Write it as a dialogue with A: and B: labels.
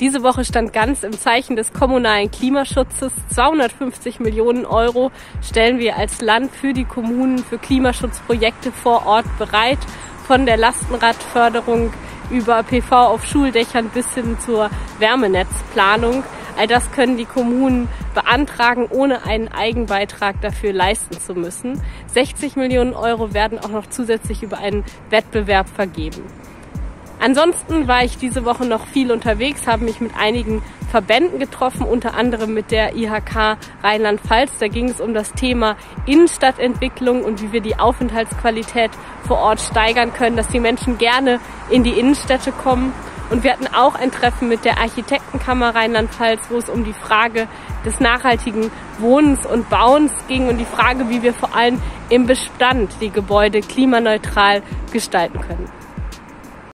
A: Diese Woche stand ganz im Zeichen des kommunalen Klimaschutzes. 250 Millionen Euro stellen wir als Land für die Kommunen für Klimaschutzprojekte vor Ort bereit. Von der Lastenradförderung über PV auf Schuldächern bis hin zur Wärmenetzplanung. All das können die Kommunen beantragen, ohne einen Eigenbeitrag dafür leisten zu müssen. 60 Millionen Euro werden auch noch zusätzlich über einen Wettbewerb vergeben. Ansonsten war ich diese Woche noch viel unterwegs, habe mich mit einigen Verbänden getroffen, unter anderem mit der IHK Rheinland-Pfalz. Da ging es um das Thema Innenstadtentwicklung und wie wir die Aufenthaltsqualität vor Ort steigern können, dass die Menschen gerne in die Innenstädte kommen. Und wir hatten auch ein Treffen mit der Architektenkammer Rheinland-Pfalz, wo es um die Frage des nachhaltigen Wohnens und Bauens ging und die Frage, wie wir vor allem im Bestand die Gebäude klimaneutral gestalten können.